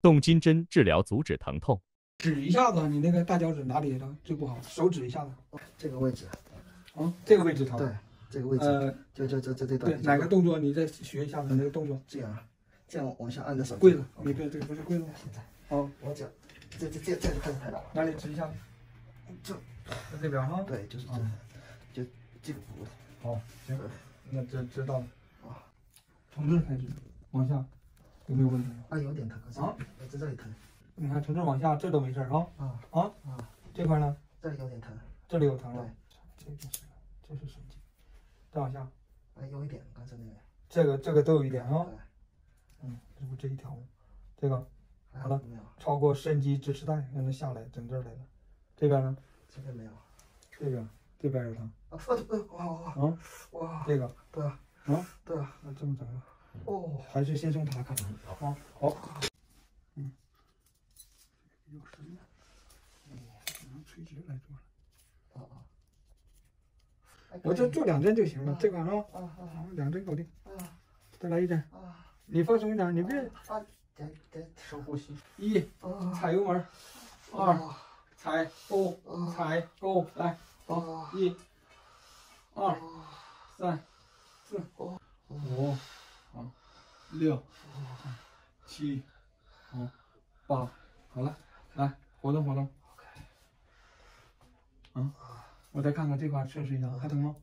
动筋针治疗阻止疼痛。指一下子，你那个大脚趾哪里的最不好？手指一下子。这个位置，啊，这个位置疼。对，这个位置，呃，就就就这这段。对，哪个动作？你再学一下子那个动作。这样，这样往下按着手。跪着，你对，这个不是跪着吗？现在，哦，我脚，这这这这就开始抬了。哪里指一下？这，在这边哈。对，就是这，就这个骨头。好，行，那知知道了。啊，从这儿开始，往下，有没有问题？啊，有点疼啊，在这里疼。你看，从这往下，这都没事啊。啊啊啊！这块呢？这里有点疼。这里有疼了。对，这就是这是神经。再往下。哎，有一点，刚才那个。这个这个都有一点啊。嗯，这不这一条吗？这个好了，超过肾肌支持带，让它下来，整这儿来了。这边呢？这边没有。这边这边有疼。啊，哇哇哇！哇，这个对啊，啊对啊，那这么整啊？哦，还是先从它看。啊，好。嗯。有什么？能垂直来做了。啊啊！我就做两针就行了，这个啊啊啊，两针搞定。啊，再来一针。啊，你放松一点，你别啊，得得深呼吸。一，踩油门。二，踩勾，踩勾，来，好，一，二，三，四，五，好，六，七，好，八，好了。来活动活动，嗯，我再看看这块测试一下，还疼吗？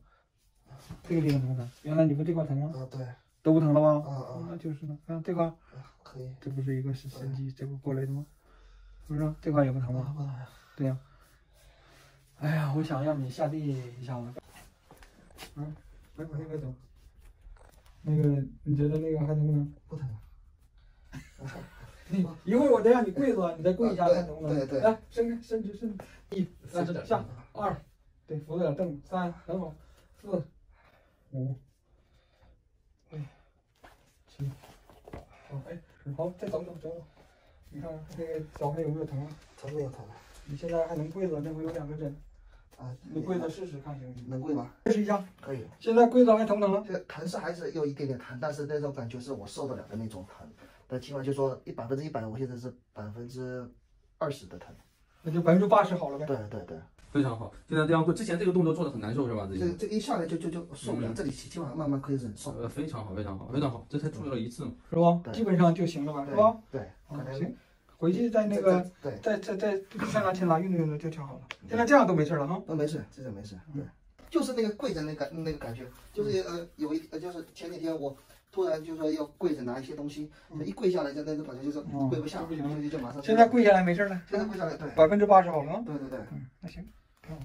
这个地方疼不疼？原来你不这块疼吗？啊，对，都不疼了吧？啊啊，那就是呢。看这块，可以，这不是一个是神经，这不过来的吗？是不是？这块也不疼吗？不疼。对呀。哎呀，我想让你下地一下子。嗯，来把那个走。那个，你觉得那个还疼不疼？不疼。你一会儿我再让你跪着，你再跪一下看能不能。对对。来，伸开，伸直，伸直。一，来下。二，对，扶着点凳子。三，很好。四，五，六，七，好，哎，好，再走走走走。你看这个脚还有没有疼？疼没有疼？你现在还能跪着，那会有两个针。啊，你跪着试试看行不行？能跪吗？试一下。可以。现在跪着还疼不疼了？这疼是还是有一点点疼，但是那种感觉是我受得了的那种疼。但起码就说一百分之一百，我现在是百分之二十的疼，那就百分之八十好了呗。对对对，非常好。现在这样跪，之前这个动作做的很难受是吧？这这一下来就就就受不了，这里起码慢慢可以忍受。呃，非常好，非常好，非常好，这才处理了一次嘛，是吧？基本上就行了吧，是吧？对，行，回去再那个，对，再再再上哪去拿运动运动就挺好了。现在这样都没事了哈？那没事，这个没事。对，就是那个跪着那个那个感觉，就是呃有一呃就是前几天我。突然就说要跪着拿一些东西，一跪下来就那种感觉就是跪不下，就就马上。现在跪下来没事了。现在跪下来，对，百分之八十好了。对对对，嗯，那行，挺好。